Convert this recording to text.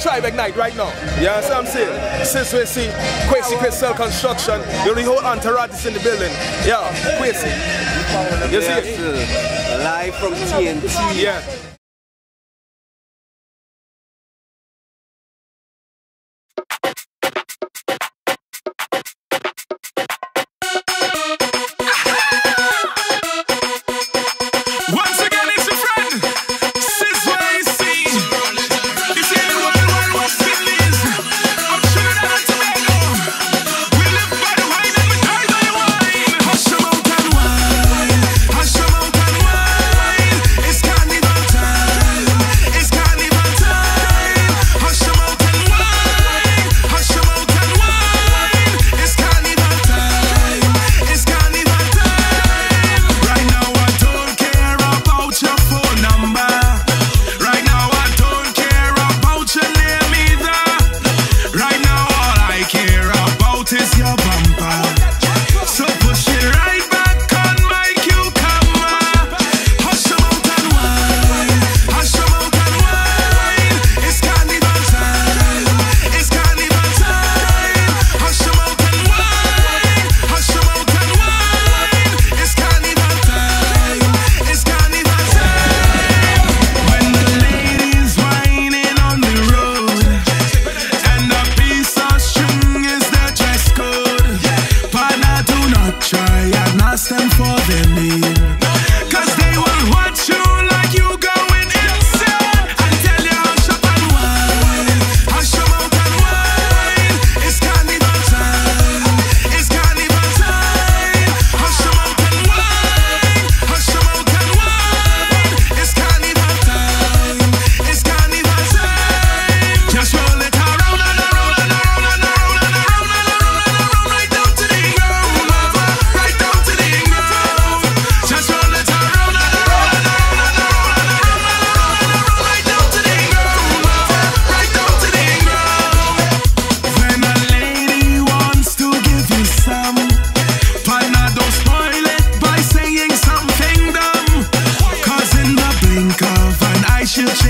Tribe Ignite right now. Yeah, understand what I'm saying? Sizwe C Quasi Crystal Construction, you the whole entourage is in the building. Yeah, Quasi. You see it? Live from TNT. Yeah. to change.